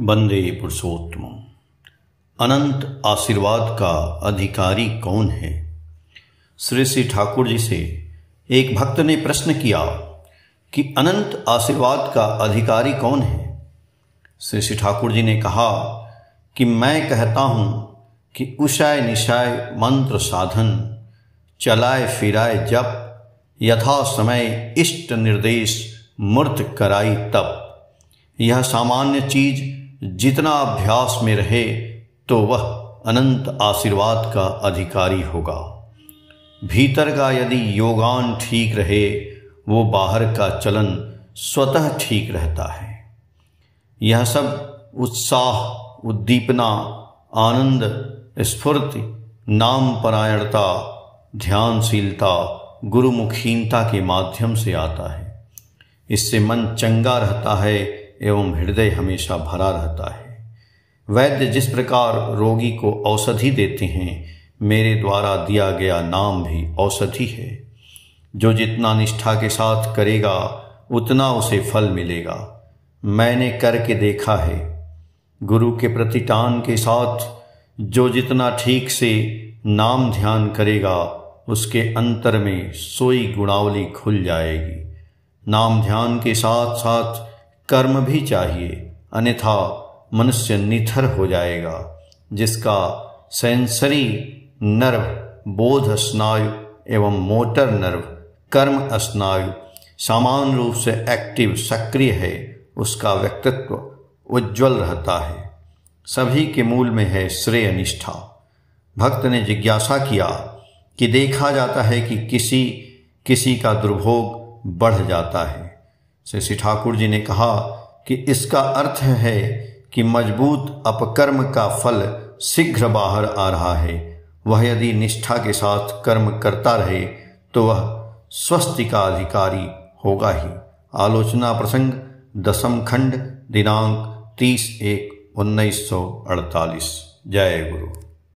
वंदे पुरुषोत्तम अनंत आशीर्वाद का अधिकारी कौन है? श्री श्री ठाकुर जी से एक भक्त ने प्रश्न किया कि अनंत आशीर्वाद का अधिकारी कौन है? श्री श्री ठाकुर जी ने कहा कि मैं कहता हूँ कि उषाय निशाय मंत्र साधन, चलाए फिराए जप, यथा समय इष्ट निर्देश, मूर्त कराई तप। यह सामान्य चीज़ जितना अभ्यास में रहे तो वह अनंत आशीर्वाद का अधिकारी होगा। भीतर का यदि योगान ठीक रहे, वो बाहर का चलन स्वतः ठीक रहता है। यह सब उत्साह, उद्दीपना, आनंद, स्फूर्ति नाम परायणता ध्यानशीलता गुरुमुखीनता के माध्यम से आता है। इससे मन चंगा रहता है एवं हृदय हमेशा भरा रहता है। वैद्य जिस प्रकार रोगी को औषधि देते हैं, मेरे द्वारा दिया गया नाम भी औषधि है। जो जितना निष्ठा के साथ करेगा, उतना उसे फल मिलेगा। मैंने करके देखा है। गुरु के प्रति टान के साथ जो जितना ठीक से नाम ध्यान करेगा, उसके अंतर में सोई गुणावली खुल जाएगी। नाम ध्यान के साथ साथ कर्म भी चाहिए। अन्यथा मनुष्य निथर हो जाएगा, जिसका सेंसरी नर्व, बोध स्नायु एवं मोटर नर्व, कर्म स्नायु समान रूप से एक्टिव, सक्रिय है, उसका व्यक्तित्व उज्जवल रहता है। सभी के मूल में है श्रेय निष्ठा। भक्त ने जिज्ञासा किया कि देखा जाता है कि किसी किसी का दुर्भोग बढ़ जाता है। श्री ठाकुर जी ने कहा कि इसका अर्थ है कि मज़बूत अपकर्म का फल शीघ्र बाहर आ रहा है। वह यदि निष्ठा के साथ कर्म करता रहे तो वह स्वस्ति का अधिकारी होगा ही। आलोचना प्रसंग, दसम खंड, दिनांक तीस एक उन्नीस सौ अड़तालीस। जय गुरु।